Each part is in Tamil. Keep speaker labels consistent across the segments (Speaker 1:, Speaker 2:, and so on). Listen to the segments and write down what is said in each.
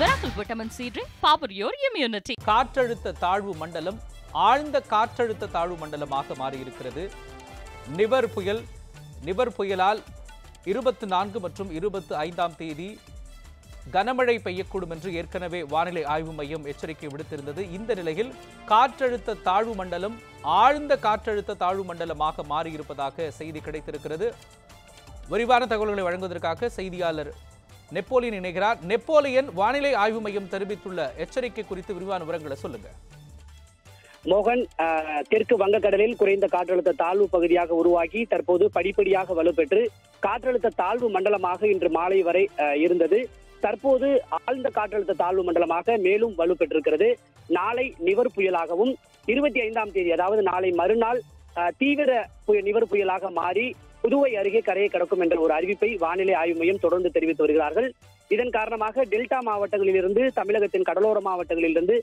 Speaker 1: Miracle vitamin C drink, power your immunity.
Speaker 2: காற்றழுத்த தாழ்வு மண்டலம் ஆழ்ந்த காற்றழுத்த தாழ்வு மண்டலமாக மாறியிருக்கிறது. நிவர் புயல் நிவர் புயலால் இருபத்து நான்கு மற்றும் இருபத்து ஐந்தாம் தேதி கனமழை பெய்யக்கூடும் என்று ஏற்கனவே வானிலை ஆய்வு மையம் எச்சரிக்கை விடுத்திருந்தது. இந்த நிலையில் காற்றழுத்த தாழ்வு மண்டலம் ஆழ்ந்த காற்றழுத்த தாழ்வு மண்டலமாக மாறியிருப்பதாக செய்தி கிடைத்திருக்கிறது. விரிவான தகவல்களை வழங்குவதற்காக செய்தியாளர் நெப்போலியன் இணைகிறார். நெப்போலியன் வானிலை ஆய்வு மையம் தெரிவித்துள்ள எச்சரிக்கை குறித்து விரிவான விவரங்களை சொல்லுங்க.
Speaker 3: மோகன் தெற்கு வங்கக்கடலில் குறைந்த காற்றழுத்த தாழ்வு பகுதியாக உருவாகி தற்போது படிப்படியாக வலுப்பெற்று காற்றழுத்த தாழ்வு மண்டலமாக இன்று மாலை வரை இருந்தது. தற்போது ஆழ்ந்த காற்றழுத்த தாழ்வு மண்டலமாக மேலும் வலுப்பெற்றிருக்கிறது. நாளை நிவர் புயலாகவும் இருபத்தி ஐந்தாம் தேதி அதாவது நாளை மறுநாள் தீவிர புயல் நிவர் புயலாக மாறி புதுவை அருகே கரையை கடக்கும் என்ற ஒரு அறிவிப்பை வானிலை ஆய்வு மையம் தொடர்ந்து தெரிவித்து வருகிறார்கள். இதன் காரணமாக டெல்டா மாவட்டங்களிலிருந்து தமிழகத்தின் கடலோர மாவட்டங்களிலிருந்து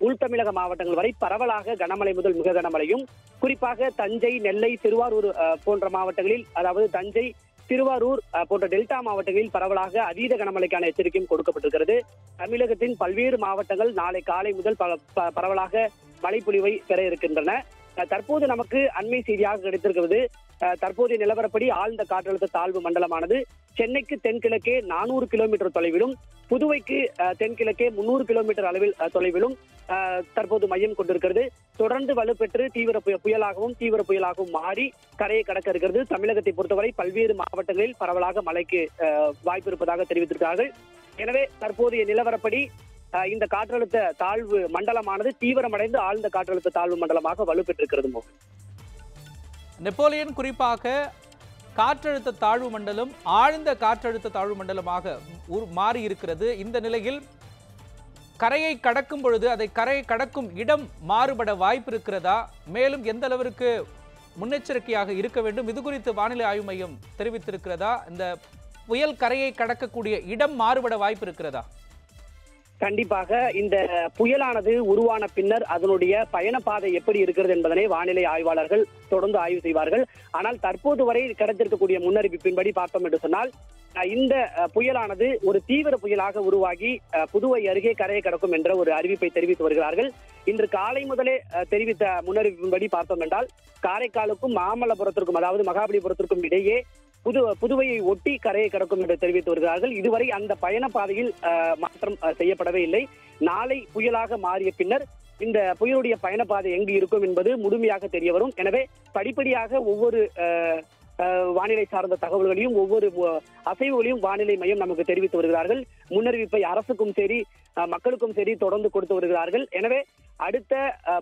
Speaker 3: உள் தமிழக மாவட்டங்கள் வரை பரவலாக கனமழை முதல் மிக கனமழையும் குறிப்பாக தஞ்சை நெல்லை திருவாரூர் அஹ், போன்ற மாவட்டங்களில் அதாவது தஞ்சை திருவாரூர் அஹ், போன்ற டெல்டா மாவட்டங்களில் பரவலாக அதீத கனமழைக்கான எச்சரிக்கையும் கொடுக்கப்பட்டிருக்கிறது. தமிழகத்தின் பல்வேறு மாவட்டங்கள் நாளை காலை முதல் ப- பரவலாக மழைப்பொழிவை பெற இருக்கின்றன. தற்போது நமக்கு அண்மை செய்தியாக கிடைத்திருக்கிறது. தற்போதைய நிலவரப்படி ஆழ்ந்த காற்றழுத்த தாழ்வு மண்டலமானது சென்னைக்கு தென்கிழக்கே நானூறு கிலோமீட்டர் தொலைவிலும் புதுவைக்கு தென்கிழக்கே முன்னூறு கிலோமீட்டர் அளவில் தொலைவிலும் தற்போது மையம் கொண்டிருக்கிறது. தொடர்ந்து வலுப்பெற்று தீவிர புயலாகவும் தீவிர புயலாகவும் மாறி கரையை கடக்க இருக்கிறது. தமிழகத்தை பொறுத்தவரை பல்வேறு மாவட்டங்களில் பரவலாக மழைக்கு வாய்ப்பு இருப்பதாக தெரிவித்திருக்கிறார்கள். எனவே தற்போதைய நிலவரப்படி இந்த காற்றழுத்த தாழ்வு மண்டலமானது தீவிரமடைந்து ஆழ்ந்த காற்றழுத்த தாழ்வு மண்டலமாக வலுப்பெற்றிருக்கிறது மோகன்.
Speaker 2: நெப்போலியன் குறிப்பாக காற்றழுத்த தாழ்வு மண்டலம் ஆழ்ந்த காற்றழுத்த தாழ்வு மண்டலமாக உரு- மாறி இருக்கிறது இந்த நிலையில் கரையை கடக்கும் பொழுது அதை கரையை கடக்கும் இடம் மாறுபட வாய்ப்பு இருக்கிறதா மேலும் எந்த அளவிற்கு முன்னெச்சரிக்கையாக இருக்க வேண்டும்? இது குறித்து வானிலை ஆய்வு மையம் தெரிவித்திருக்கிறதா? இந்த புயல் கரையை கடக்கக்கூடிய இடம் மாறுபட வாய்ப்பு இருக்கிறதா
Speaker 3: கண்டிப்பாக இந்த புயலானது உருவான பின்னர் அதனுடைய பயணப்பாதை எப்படி இருக்கிறது என்பதனை வானிலை ஆய்வாளர்கள் தொடர்ந்து ஆய்வு செய்வார்கள். ஆனால் தற்போது வரை கிடைத்திருக்கக்கூடிய முன்னறிவிப்பின்படி பார்த்தோம் என்று சொன்னால் இந்த புயலானது ஒரு தீவிர புயலாக உருவாகி புதுவை அருகே கரையை கடக்கும் என்ற ஒரு அறிவிப்பை தெரிவித்து வருகிறார்கள். இன்று காலை முதலே தெரிவித்த முன்னறிவிப்பின்படி பார்த்தோம் என்றால் காரைக்காலுக்கும் மாமல்லபுரத்திற்கும் அதாவது மகாபலிபுரத்திற்கும் இடையே புது புதுவையை ஒட்டி கரையை கடக்கும் என்று தெரிவித்து வருகிறார்கள். இதுவரை அந்த பயணப்பாதையில் அஹ், மாற்றம் அஹ், செய்யப்படவே இல்லை. நாளை புயலாக மாறிய பின்னர் இந்த புயலுடைய பயணப்பாதை எங்கு இருக்கும் என்பது முழுமையாக தெரிய வரும். எனவே படிப்படியாக ஒவ்வொரு அஹ், வானிலை சார்ந்த தகவல்களையும் ஒவ்வொரு அசைவுகளையும் வானிலை மையம் நமக்கு தெரிவித்து வருகிறார்கள். முன்னறிவிப்பை அரசுக்கும் சரி மக்களுக்கும் சரி தொடர்ந்து கொடுத்து வருகிறார்கள். எனவே அடுத்த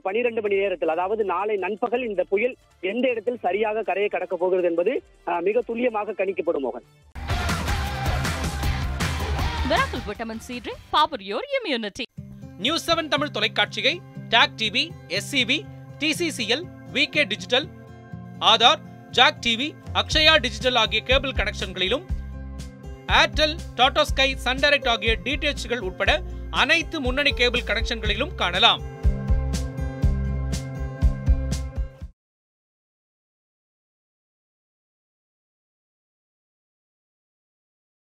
Speaker 3: பனிரெண்டு மணி நேரத்தில் அதாவது நாளை நண்பகல் இந்த புயல் எந்த இடத்தில் சரியாக கரையை கடக்கப் போகிறது என்பது மிக துல்லியமாக கணிக்கப்படும் மோகன்.
Speaker 2: நியூஸ் செவன் தமிழ் தொலைக்காட்சியை TAC TV SCB TCCL VK digital Aadhaar Jack TV Akshaya digital ஆகிய cable கனெக்ஷன்களிலும் Airtel Tata Sky Sun Direct ஆகிய டிடிஎச்கள் உட்பட அனைத்து முன்னணி கேபிள் கனெக்ஷன்களிலும் காணலாம்